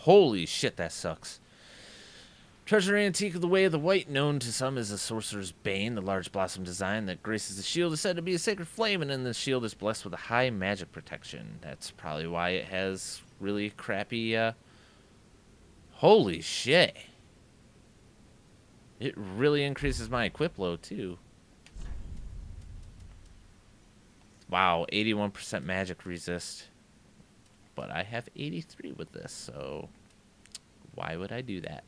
Holy shit, that sucks. Treasure antique of the Way of the White, known to some as the Sorcerer's Bane, the large blossom design that graces the shield is said to be a sacred flame, and then the shield is blessed with a high magic protection. That's probably why it has really crappy, uh... Holy shit. It really increases my equip load, too. Wow, 81% magic resist. But I have 83 with this, so why would I do that?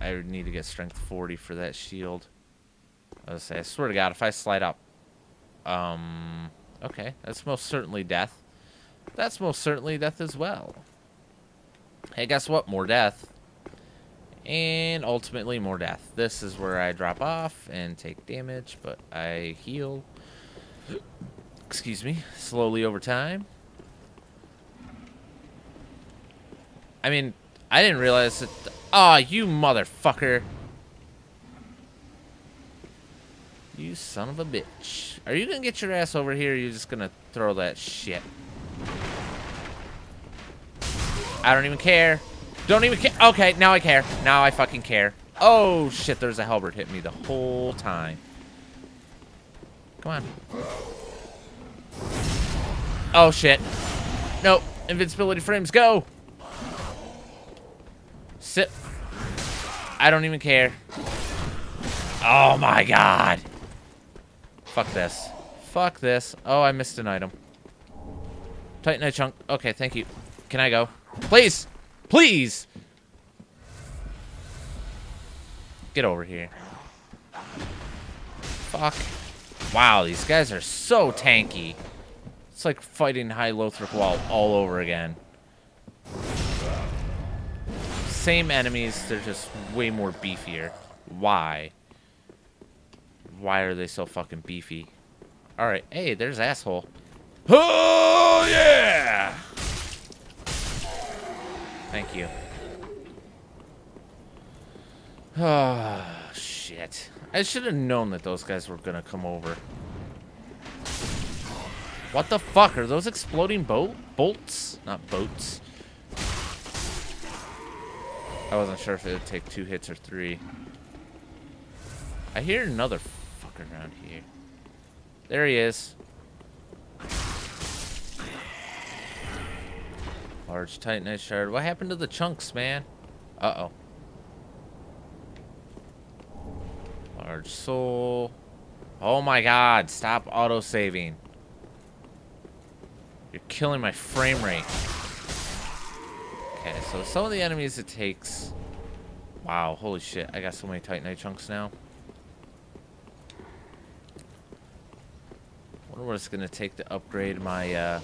I need to get strength 40 for that shield. I say, I swear to God, if I slide up, um, okay, that's most certainly death. That's most certainly death as well. Hey, guess what? More death. And ultimately more death. This is where I drop off and take damage, but I heal. Excuse me. Slowly over time. I mean, I didn't realize that... Aw, oh, you motherfucker. You son of a bitch. Are you gonna get your ass over here, or are you just gonna throw that shit? I don't even care. Don't even care. Okay, now I care. Now I fucking care. Oh, shit, there's a halberd hit me the whole time. Come on. Oh, shit. Nope. Invincibility frames, go! Sit. I don't even care. Oh, my God. Fuck this. Fuck this. Oh, I missed an item. Titanite chunk. Okay, thank you. Can I go? Please! Please! Get over here. Fuck. Wow, these guys are so tanky. It's like fighting High Lothric Wall all over again. Same enemies, they're just way more beefier. Why? Why are they so fucking beefy? Alright, hey, there's asshole. Oh, yeah! Thank you. Oh, shit. I should have known that those guys were to come over. What the fuck? Are those exploding boat bolts? Not boats. I wasn't sure if it would take two hits or three. I hear another fucker around here. There he is. Large Titanite shard. What happened to the chunks, man? Uh-oh. Soul. Oh my god, stop auto-saving. You're killing my frame rate. Okay, so some of the enemies it takes... Wow, holy shit. I got so many Titanite chunks now. wonder what it's to take to upgrade my... Uh,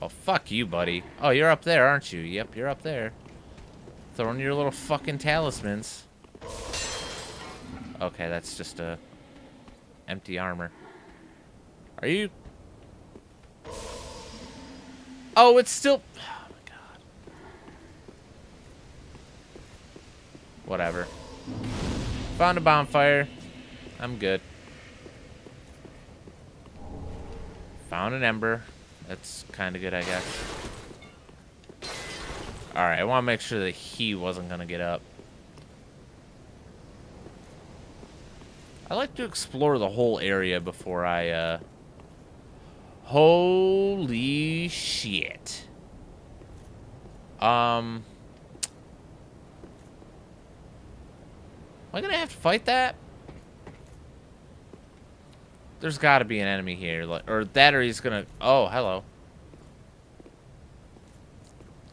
Oh, fuck you, buddy. Oh, you're up there, aren't you? Yep, you're up there. Throwing your little fucking talismans. Okay, that's just a empty armor. Are you... Oh, it's still... Oh, my God. Whatever. Found a bonfire. I'm good. Found an ember. That's kind of good, I guess. Alright, I want to make sure that he wasn't going to get up. I like to explore the whole area before I, uh... Holy shit. Um... Am I to have to fight that? There's got to be an enemy here, like, or that, or he's gonna. Oh, hello.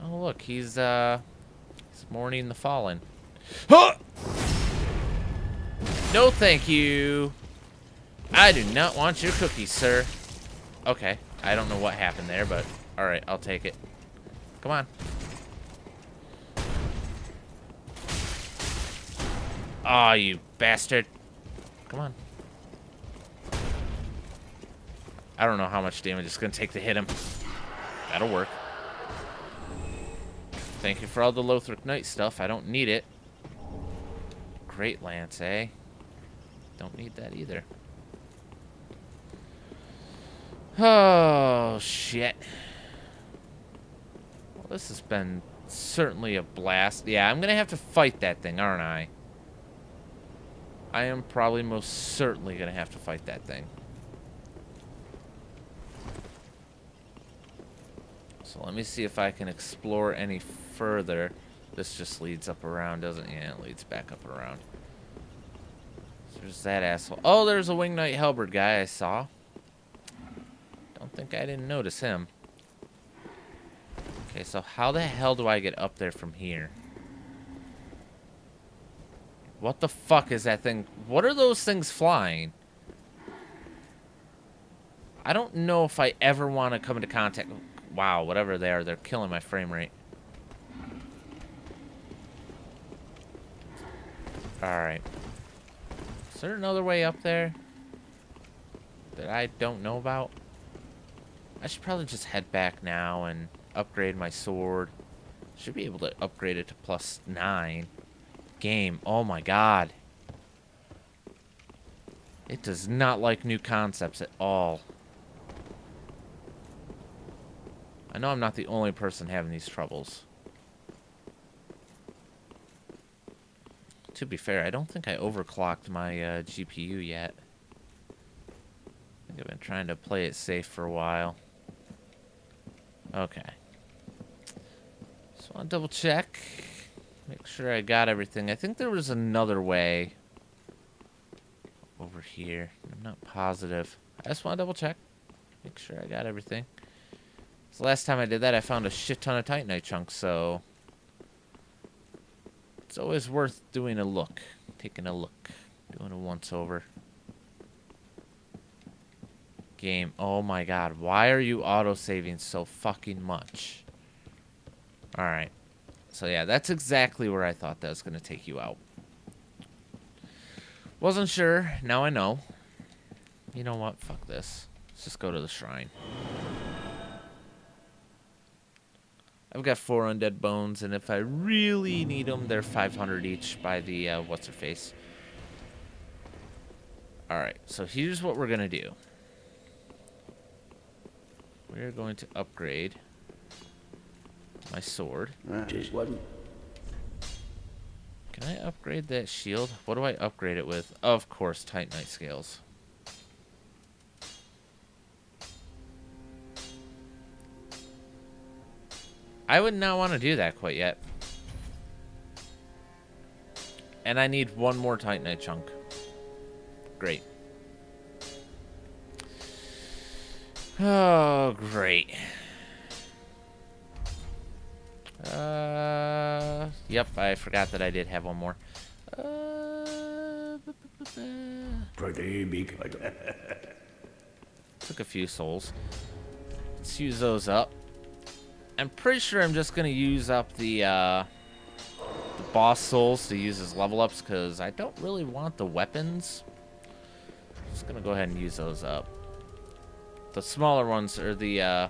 Oh, look, he's uh, he's mourning the fallen. Huh! No, thank you. I do not want your cookies, sir. Okay, I don't know what happened there, but all right, I'll take it. Come on. Aw, oh, you bastard. Come on. I don't know how much damage it's going to take to hit him. That'll work. Thank you for all the Lothric Knight stuff. I don't need it. Great Lance, eh? Don't need that either. Oh, shit. Well, this has been certainly a blast. Yeah, I'm going to have to fight that thing, aren't I? I am probably most certainly going to have to fight that thing. So let me see if I can explore any further. This just leads up around, doesn't it? Yeah, it leads back up around. There's that asshole. Oh, there's a Wing Knight Halberd guy I saw. Don't think I didn't notice him. Okay, so how the hell do I get up there from here? What the fuck is that thing? What are those things flying? I don't know if I ever want to come into contact... Wow, whatever they are, they're killing my frame rate. Alright. Is there another way up there? That I don't know about? I should probably just head back now and upgrade my sword. Should be able to upgrade it to plus 9. Game. Oh my god. It does not like new concepts at all. I know I'm not the only person having these troubles. To be fair, I don't think I overclocked my uh, GPU yet. I think I've been trying to play it safe for a while. Okay. Want to double check. Make sure I got everything. I think there was another way over here. I'm not positive. I just want to double check. Make sure I got everything. So last time I did that, I found a shit ton of Titanite chunks, so... It's always worth doing a look. Taking a look. Doing a once-over. Game. Oh my god. Why are you auto-saving so fucking much? Alright. So yeah, that's exactly where I thought that was going to take you out. Wasn't sure. Now I know. You know what? Fuck this. Let's just go to the shrine. I've got four undead bones, and if I really need them, they're 500 each by the, uh, what's-her-face. Alright, so here's what we're going to do. We're going to upgrade my sword. Just. Can I upgrade that shield? What do I upgrade it with? Of course, Titanite scales. I would not want to do that quite yet. And I need one more Titanite chunk. Great. Oh, great. Uh, yep, I forgot that I did have one more. Uh, Pretty big. took a few souls. Let's use those up. I'm pretty sure I'm just going to use up the, uh, the boss souls to use as level ups because I don't really want the weapons. I'm Just going to go ahead and use those up. The smaller ones are the, uh,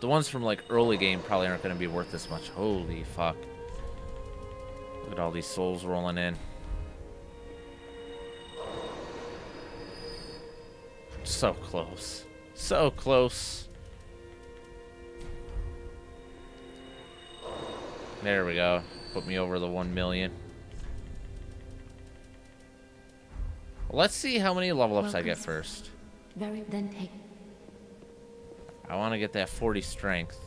the ones from like early game probably aren't going to be worth this much. Holy fuck. Look at all these souls rolling in. So close. So close. There we go. Put me over the 1 million. Well, let's see how many level ups I get first. Very then take. I want to get that 40 strength.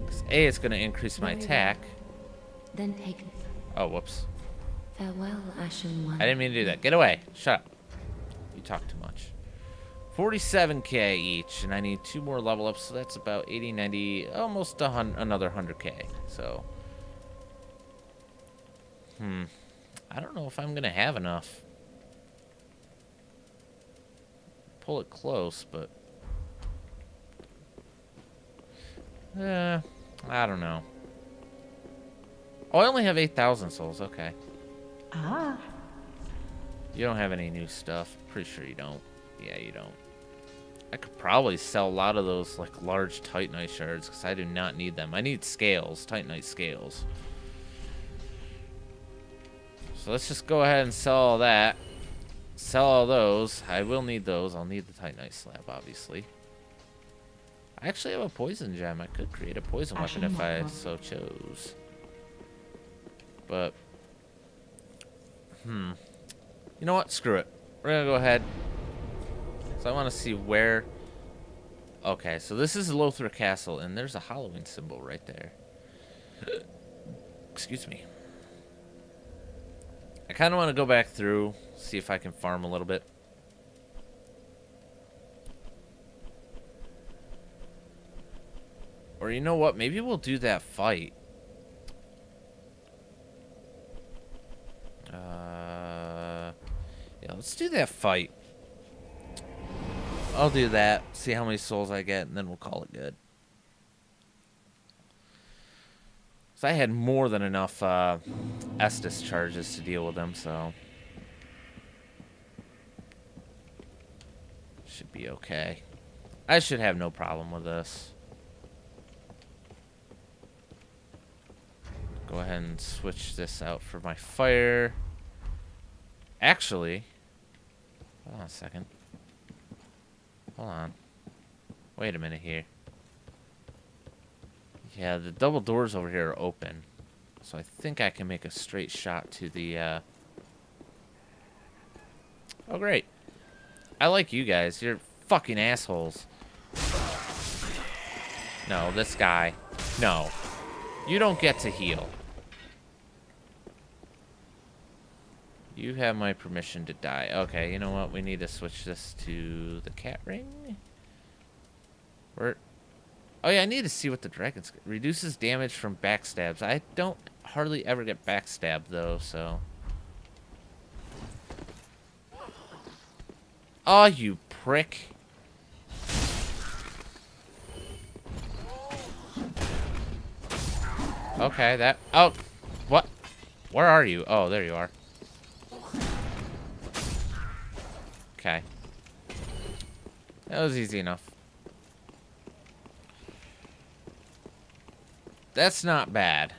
Because A, it's going to increase my Very attack. Then take. Oh, whoops. Farewell, Ashen One. I didn't mean to do that. Get away. Shut up. You talk too much. 47k each, and I need two more level ups, so that's about 80, 90, almost a hun another 100k. So, hmm, I don't know if I'm gonna have enough. Pull it close, but uh, I don't know. Oh, I only have 8,000 souls. Okay. Ah. You don't have any new stuff. Pretty sure you don't. Yeah, you don't. I could probably sell a lot of those like large Titanite shards because I do not need them. I need scales, Titanite scales. So let's just go ahead and sell all that. sell all those. I will need those. I'll need the Titanite slab, obviously. I actually have a poison gem. I could create a poison weapon if I so chose. But, hmm. You know what? Screw it. We're going to go ahead. So I want to see where... Okay, so this is Lothric Castle, and there's a Halloween symbol right there. Excuse me. I kind of want to go back through, see if I can farm a little bit. Or you know what? Maybe we'll do that fight. Uh, yeah, let's do that fight. I'll do that. See how many souls I get, and then we'll call it good. So I had more than enough uh, Estus charges to deal with them, so... Should be okay. I should have no problem with this. Go ahead and switch this out for my fire. Actually, hold on a second. Hold on. Wait a minute here. Yeah, the double doors over here are open. So I think I can make a straight shot to the, uh... Oh, great. I like you guys. You're fucking assholes. No, this guy. No. You don't get to heal. You have my permission to die. Okay, you know what? We need to switch this to the cat ring. Where? Oh yeah, I need to see what the dragons reduces damage from backstabs. I don't hardly ever get backstabbed though, so. Oh, you prick. Okay, that. Oh, what? Where are you? Oh, there you are. That was easy enough. That's not bad.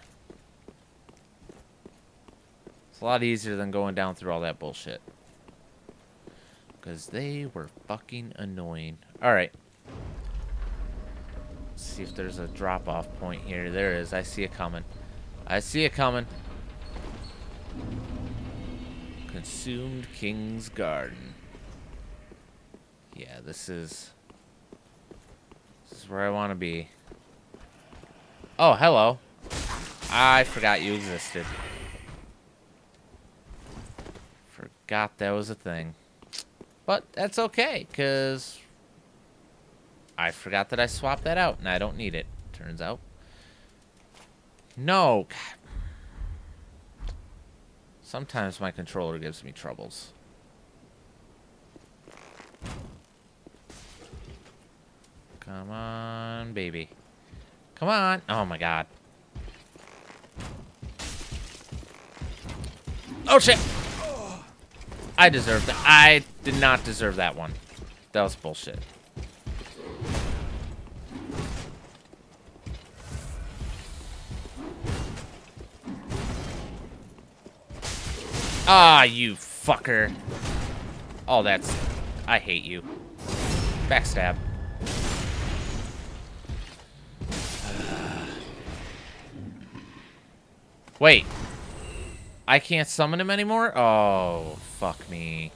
It's a lot easier than going down through all that bullshit. Because they were fucking annoying. Alright. See if there's a drop-off point here. There is. I see it coming. I see it coming. Consumed King's Garden. Yeah, this is... This is where I want to be. Oh, hello. I forgot you existed. Forgot that was a thing. But that's okay, because... I forgot that I swapped that out, and I don't need it, turns out. No! Sometimes my controller gives me troubles. Come on, baby. Come on. Oh, my God. Oh, shit. I deserved that. I did not deserve that one. That was bullshit. Ah, you fucker. Oh, that's... I hate you. Backstab. Wait. I can't summon him anymore? Oh, fuck me.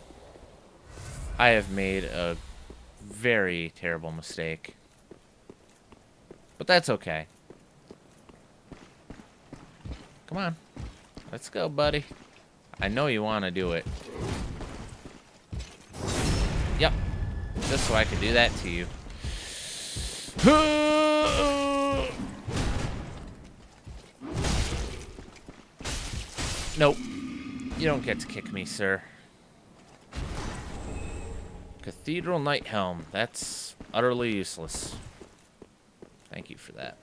I have made a very terrible mistake. But that's okay. Come on. Let's go, buddy. I know you want to do it. Yep. Just so I can do that to you. Nope. You don't get to kick me, sir. Cathedral Knight Helm. That's utterly useless. Thank you for that.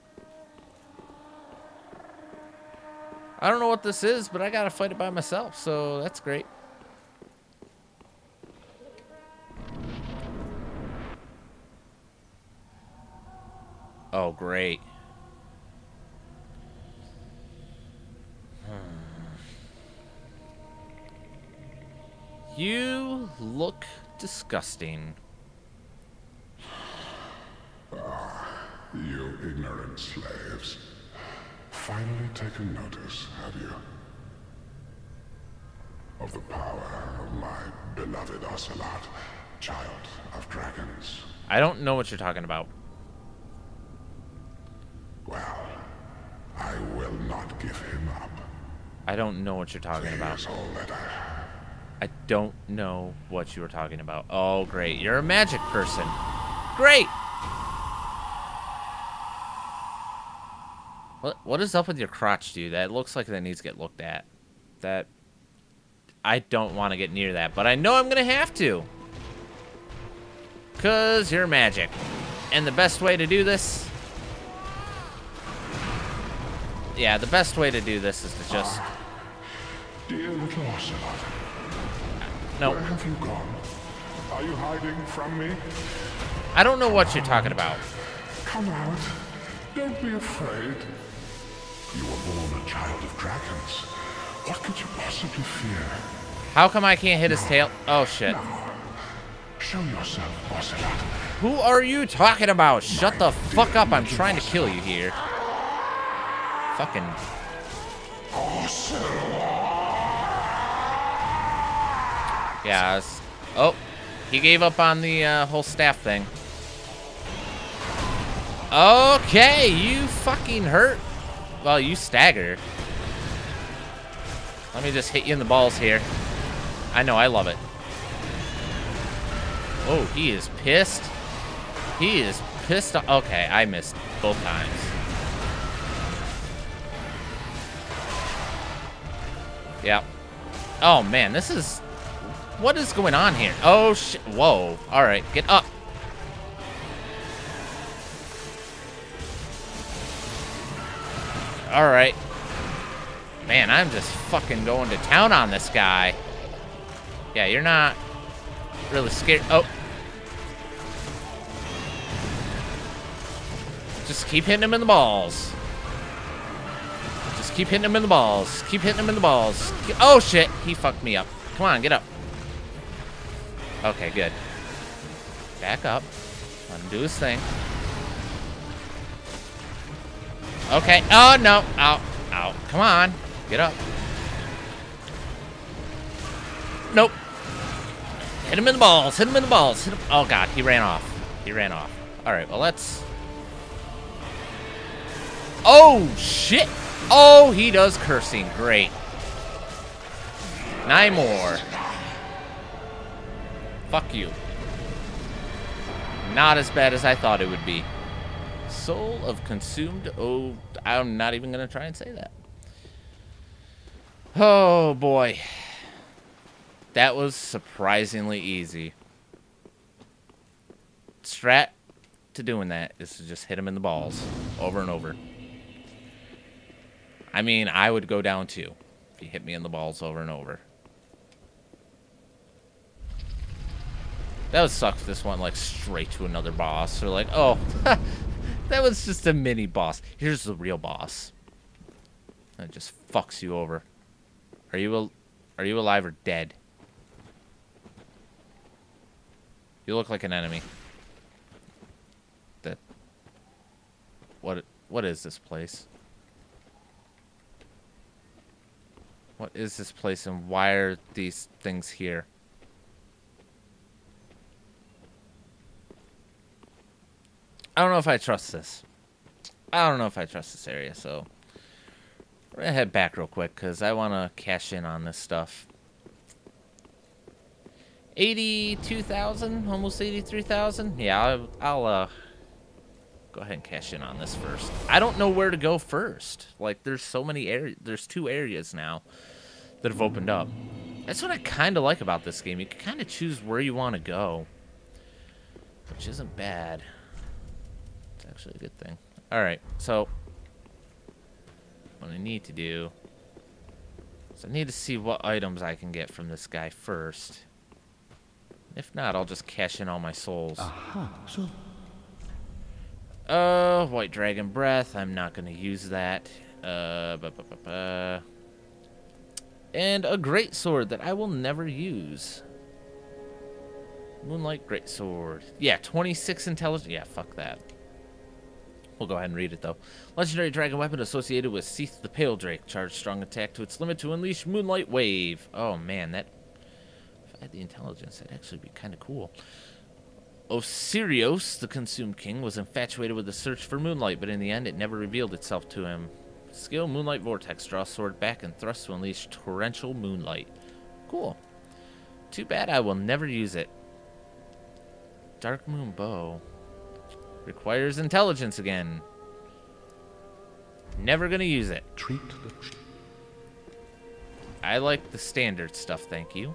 I don't know what this is, but I gotta fight it by myself, so that's great. Oh, great. You look disgusting. Ah, You ignorant slaves. Finally taken notice, have you? Of the power of my beloved Ocelotte, child of dragons. I don't know what you're talking about. Well, I will not give him up. I don't know what you're talking He about. all that I. I don't know what you were talking about. Oh, great. You're a magic person. Great. What what is up with your crotch, dude? That looks like that needs to get looked at. That I don't want to get near that, but I know I'm going to have to. Cuz you're magic. And the best way to do this Yeah, the best way to do this is to just Dear little Ocelotte, No. where have you gone? Are you hiding from me? I don't know what you're talking about. Come out. Don't be afraid. You were born a child of dragons. What could you possibly fear? How come I can't hit his tail? Oh shit. Show yourself, Ocelotte. Who are you talking about? Shut the fuck up. I'm trying to kill you here. Fucking. Yeah. Was- Oh, he gave up on the uh, whole staff thing. Okay, you fucking hurt. Well, you stagger. Let me just hit you in the balls here. I know, I love it. Oh, he is pissed. He is pissed. Okay, I missed both times. Yep. Oh man, this is. What is going on here? Oh shit! Whoa! All right, get up. All right. Man, I'm just fucking going to town on this guy. Yeah, you're not really scared. Oh. Just keep hitting him in the balls. Just keep hitting him in the balls. Keep hitting him in the balls. Oh, shit. He fucked me up. Come on, get up. Okay, good. Back up. Let him do his thing. Okay. Oh, no. Ow. Ow. Come on. Get up. Nope. Hit him in the balls. Hit him in the balls. Hit him. Oh, God. He ran off. He ran off. All right. Well, let's... Oh, shit. Oh, he does cursing. Great. Nine more. Fuck you. Not as bad as I thought it would be. Soul of consumed. Oh, I'm not even going to try and say that. Oh, boy. That was surprisingly easy. Strat to doing that is to just hit him in the balls over and over. I mean, I would go down too if you hit me in the balls over and over. That would suck if this went like straight to another boss or like, oh, that was just a mini boss. Here's the real boss. That just fucks you over. Are you al- are you alive or dead? You look like an enemy. That. What? What is this place? What is this place and why are these things here? I don't know if I trust this. I don't know if I trust this area, so we're gonna head back real quick because I want to cash in on this stuff. 82,000, almost 83,000. Yeah, I'll, I'll uh, go ahead and cash in on this first. I don't know where to go first. Like, there's so many areas. There's two areas now that have opened up. That's what I kind of like about this game. You can kind of choose where you want to go, which isn't bad. It's actually a good thing. All right, so what I need to do is I need to see what items I can get from this guy first. If not, I'll just cash in all my souls. Aha, so Uh, White Dragon Breath. I'm not going to use that. Uh, ba, ba, ba, ba. And a Great Sword that I will never use. Moonlight Great Sword. Yeah, 26 intelligence. Yeah, fuck that. We'll go ahead and read it, though. Legendary dragon weapon associated with Seath the Pale Drake. Charge strong attack to its limit to unleash Moonlight Wave. Oh, man, that... If I had the intelligence, that'd actually be kind of cool. Oceiros, the Consumed King, was infatuated with the search for moonlight, but in the end, it never revealed itself to him. Skill Moonlight Vortex. Draw sword back and thrust to unleash torrential moonlight. Cool. Too bad I will never use it. Dark Moon Bow. Requires intelligence again. Never gonna use it. Treat the I like the standard stuff, thank you.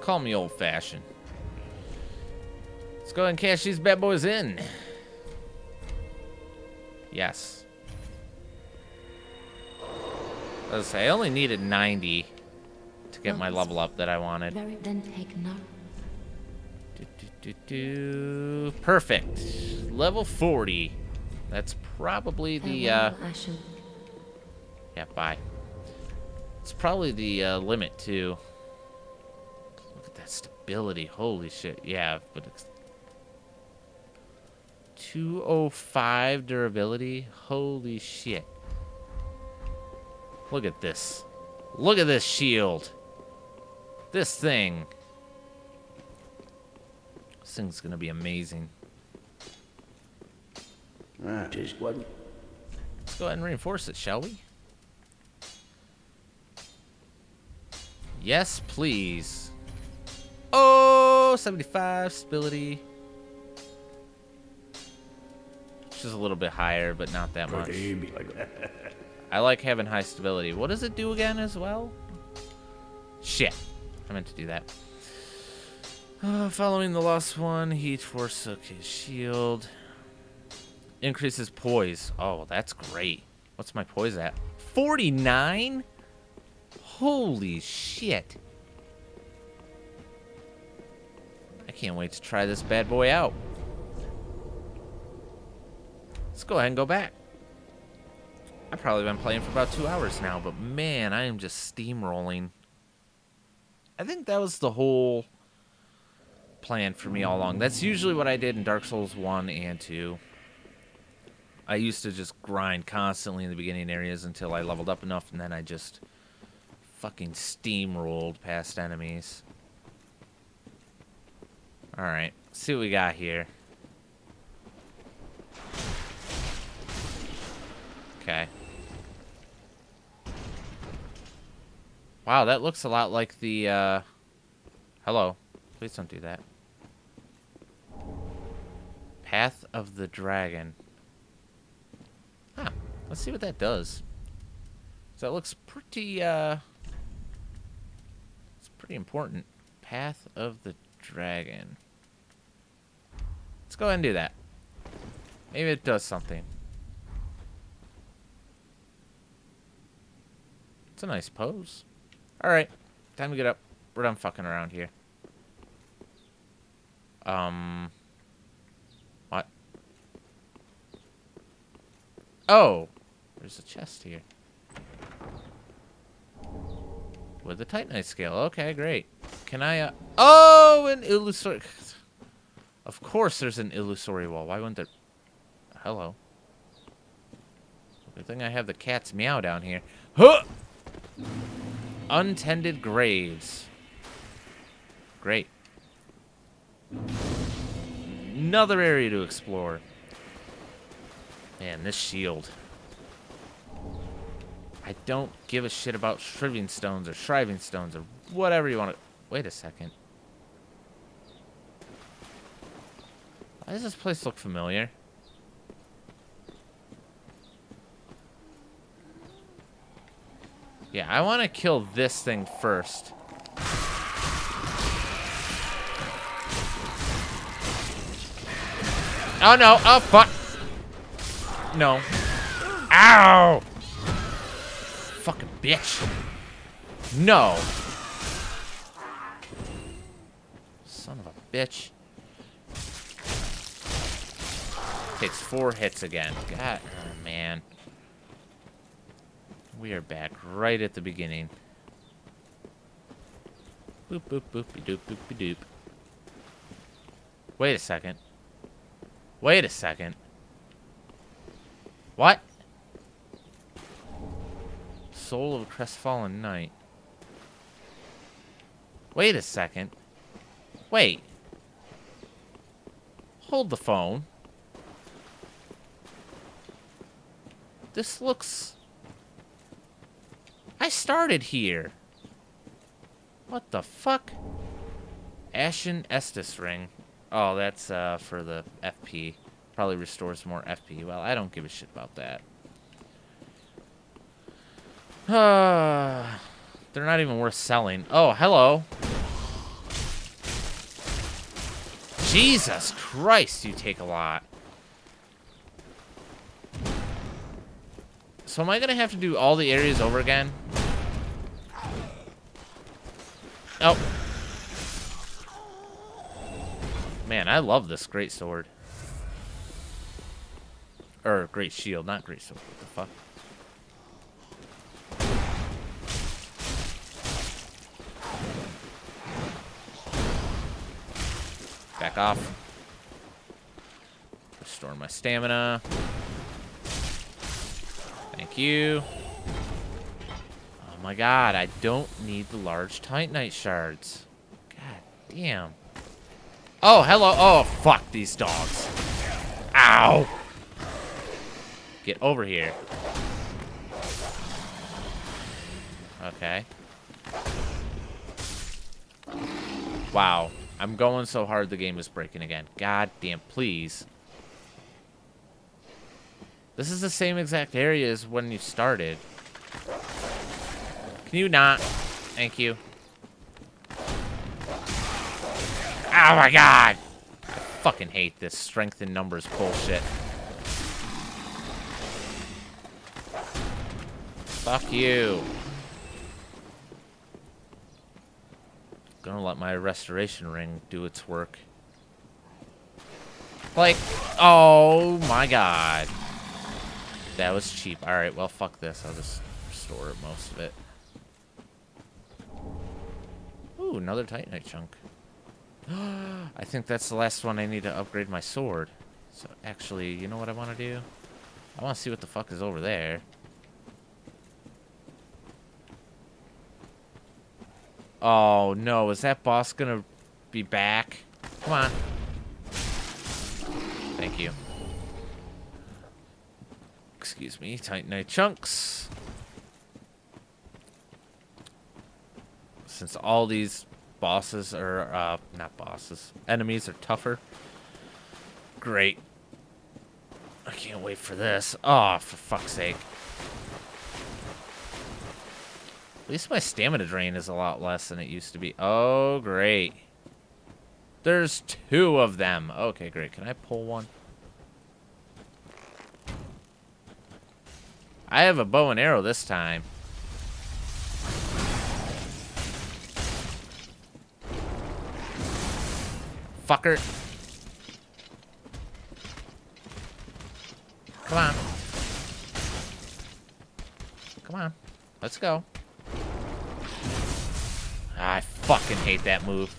Call me old fashioned. Let's go ahead and cash these bad boys in. Yes. Let's say I only needed 90 to get my level up that I wanted. Do, do. Perfect. Level 40. That's probably the, uh, yeah, bye. It's probably the uh, limit, too. Look at that stability. Holy shit. Yeah, but it's 205 durability. Holy shit. Look at this. Look at this shield. This thing. This thing's gonna be amazing. Ah, just one. Let's go ahead and reinforce it, shall we? Yes, please. Oh, 75 stability. Which is a little bit higher, but not that much. I like having high stability. What does it do again as well? Shit. I meant to do that. Uh, following the lost one, he forsook his shield. Increases poise. Oh, that's great. What's my poise at? 49? Holy shit. I can't wait to try this bad boy out. Let's go ahead and go back. I've probably been playing for about two hours now, but man, I am just steamrolling. I think that was the whole plan for me all along. That's usually what I did in Dark Souls 1 and 2. I used to just grind constantly in the beginning areas until I leveled up enough, and then I just fucking steamrolled past enemies. Alright, see what we got here. Okay. Wow, that looks a lot like the, uh... Hello. Please don't do that. Path of the Dragon. Huh. Let's see what that does. So that looks pretty, uh... It's pretty important. Path of the Dragon. Let's go ahead and do that. Maybe it does something. It's a nice pose. Alright. Time to get up. We're done fucking around here. Um... What? Oh! There's a chest here. With the Titanite scale. Okay, great. Can I, uh... Oh! An illusory... Of course there's an illusory wall. Why wouldn't there... Hello. Good thing I have the cat's meow down here. Huh! Untended graves. Great. Another area to explore. Man, this shield. I don't give a shit about shriving stones or shriving stones or whatever you want to... Wait a second. Why does this place look familiar? Yeah, I want to kill this thing first. Oh no! Oh fuck! No. Ow! Fucking bitch. No. Son of a bitch. Takes four hits again. God, oh man. We are back right at the beginning. Boop, boop, boop, doop, boop, doop. Wait a second. Wait a second. What? Soul of a Crestfallen Knight. Wait a second. Wait. Hold the phone. This looks... I started here. What the fuck? Ashen Estus Ring. Oh, that's uh, for the FP. Probably restores more FP. Well, I don't give a shit about that. Uh, they're not even worth selling. Oh, hello. Jesus Christ, you take a lot. So am I going to have to do all the areas over again? Oh. Man, I love this great sword. Or great shield, not great sword. What the fuck? Back off. Restore my stamina. Thank you. Oh my god, I don't need the large Titanite shards. God damn. Oh, hello. Oh, fuck these dogs. Ow. Get over here. Okay. Wow. I'm going so hard the game is breaking again. God damn, please. This is the same exact area as when you started. Can you not? Thank you. Oh my god! I fucking hate this strength in numbers bullshit. Fuck you. Gonna let my restoration ring do its work. Like, oh my god. That was cheap. Alright, well, fuck this. I'll just restore most of it. Ooh, another Titanite chunk. I think that's the last one I need to upgrade my sword. So, actually, you know what I want to do? I want to see what the fuck is over there. Oh, no. Is that boss gonna be back? Come on. Thank you. Excuse me. Titanite chunks. Since all these bosses are, uh, not bosses, enemies are tougher. Great. I can't wait for this. Oh, for fuck's sake. At least my stamina drain is a lot less than it used to be. Oh, great. There's two of them. Okay, great. Can I pull one? I have a bow and arrow this time. Fucker. Come on. Come on. Let's go. I fucking hate that move.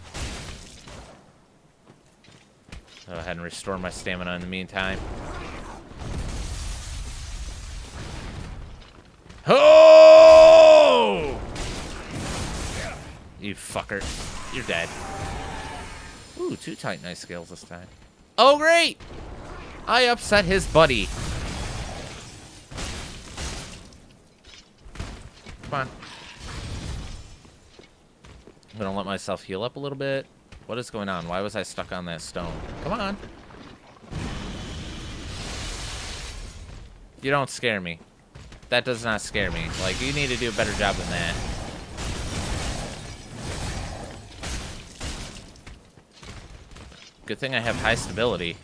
Go ahead and restore my stamina in the meantime. Oh! You fucker. You're dead. Ooh, two Titanite scales this time. Oh, great! I upset his buddy. Come on. I'm gonna let myself heal up a little bit. What is going on? Why was I stuck on that stone? Come on. You don't scare me. That does not scare me. Like, you need to do a better job than that. Good thing I have high stability.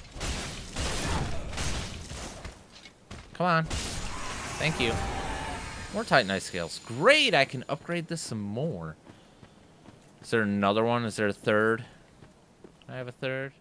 Come on. Thank you. More Titanite scales. Great, I can upgrade this some more. Is there another one? Is there a third? I have a third?